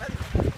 Let's.